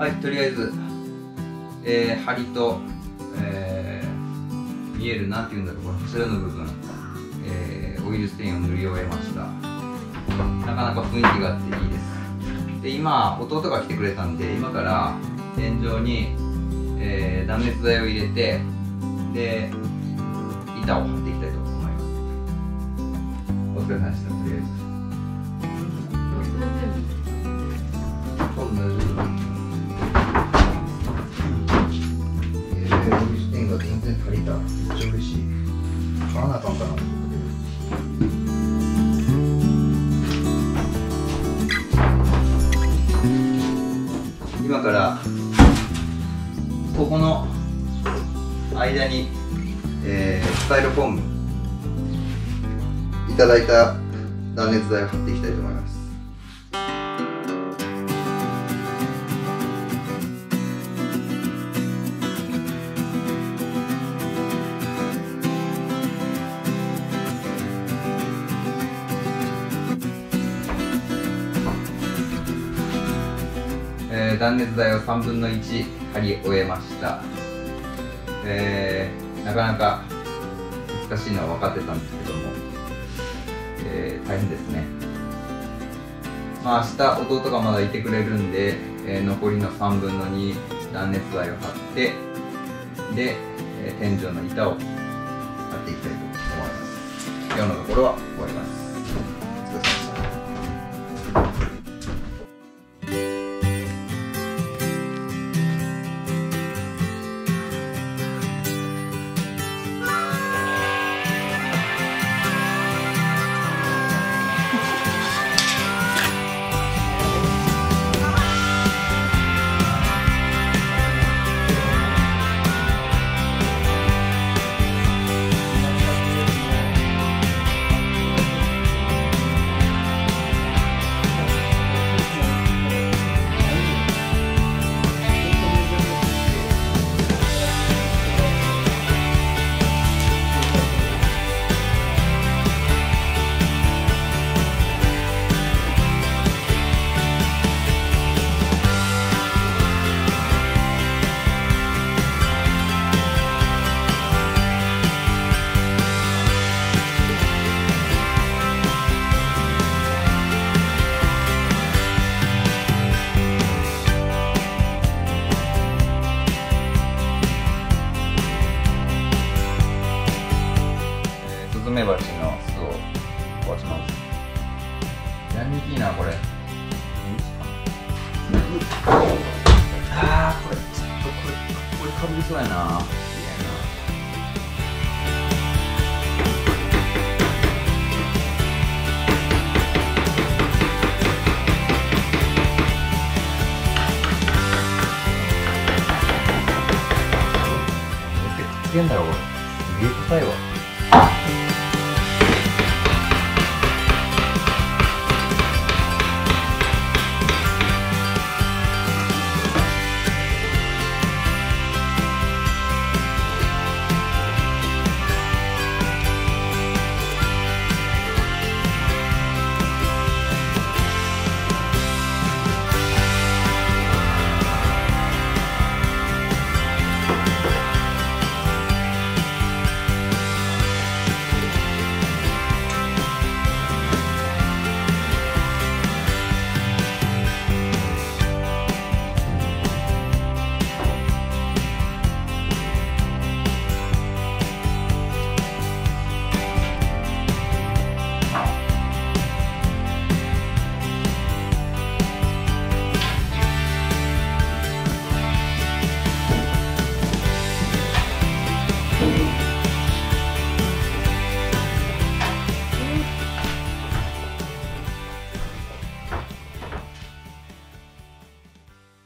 はいとりあえず、えー、梁と、えー、見えるなんていうんだろうこの柱の部分、えー、オイルステインを塗り終えました。なかなか雰囲気があっていいです。で今弟が来てくれたんで今から天井に、えー、断熱材を入れてで板を張っていきたいと思います。お疲れ様でしたとりあえず。今からここの間に、えー、スタイロフォームいただいた断熱材を貼っていきたいと思います。断熱材を3分の1貼り終えました、えー、なかなか難しいのは分かってたんですけども、えー、大変ですね。まあ明日弟がまだいてくれるんで、えー、残りの3分の2断熱材を貼ってで、え、天井の板を貼っていきたいと思います。今日のところは終わります。メバチの巣を壊します。やりにくいな、これ。ああ、これ、ちょっとこれ、これかぶりそうやな。いやな。どうやってんだろ、これ。すげえ硬いわ。